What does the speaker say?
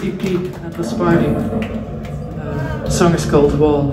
PP and the Sparty. Uh, the song is called Wall.